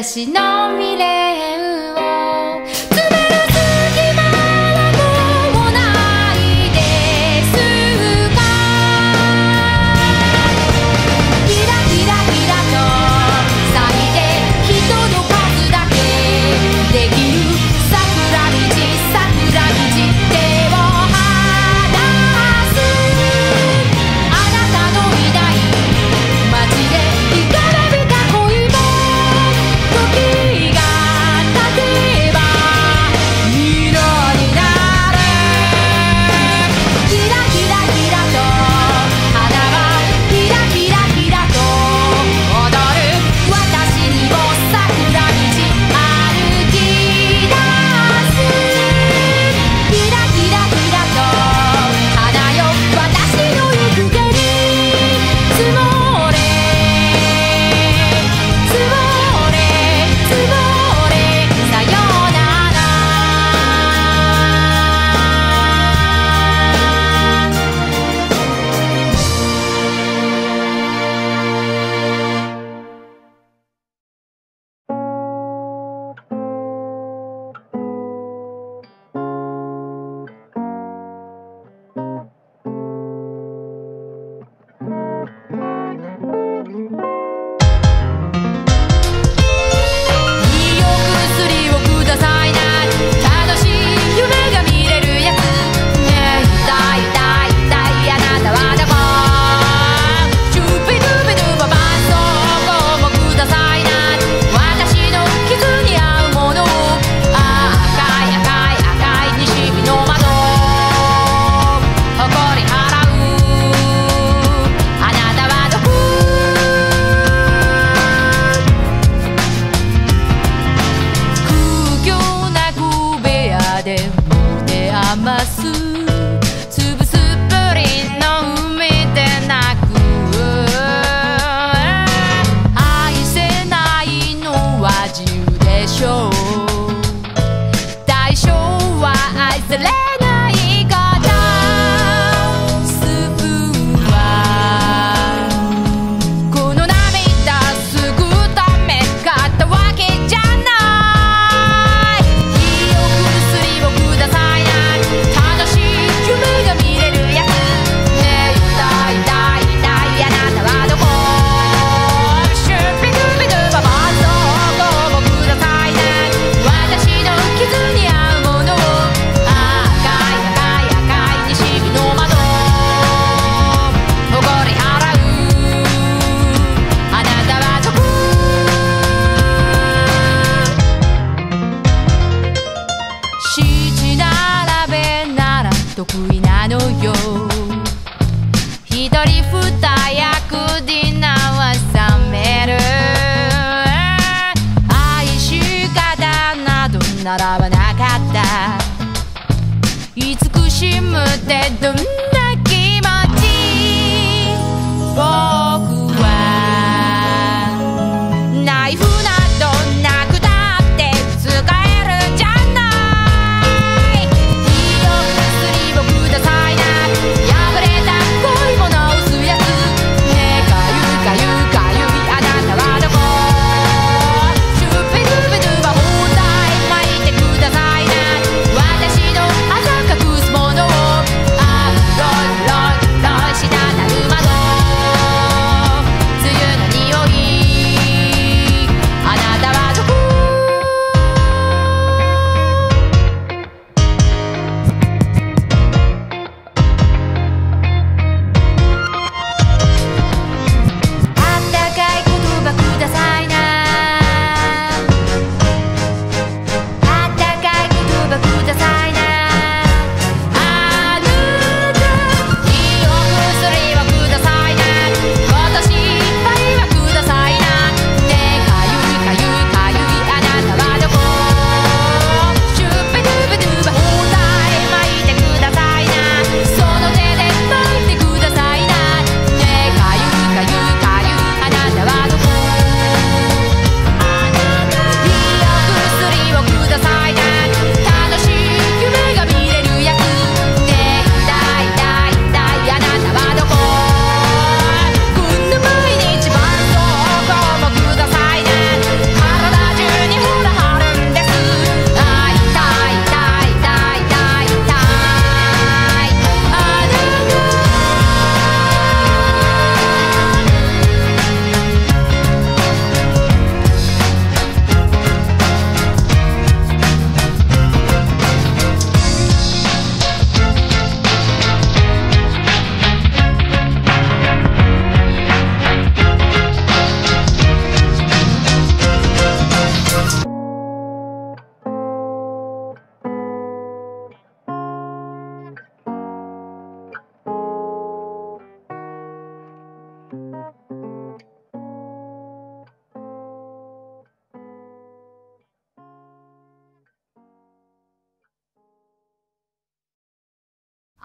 私の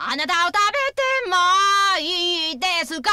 あなたを食べてもいいですか？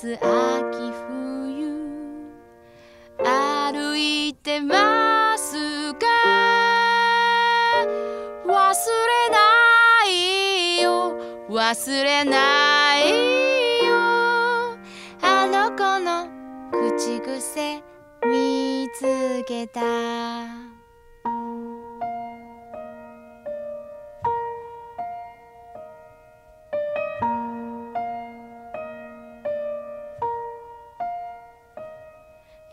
夏秋冬。歩いてますか？忘れないよ。忘れないよ。あの子の口癖見つけた。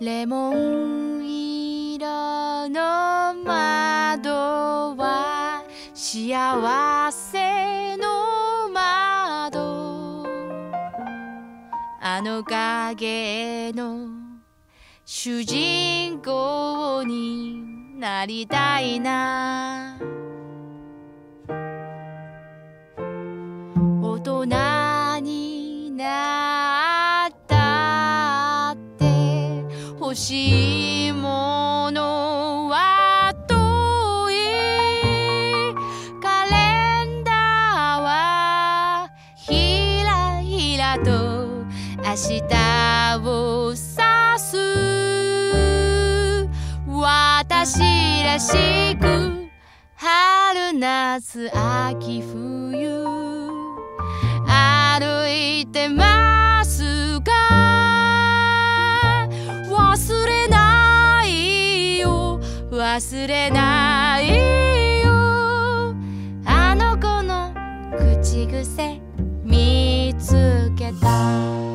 レモン色の窓は幸せの窓。あの影の主人公になりたいな。欲しいものは遠いカレンダーはひらひらと明日を指す。私らしく春夏秋冬。歩いてます忘れないよ。あの子の口癖見つけた。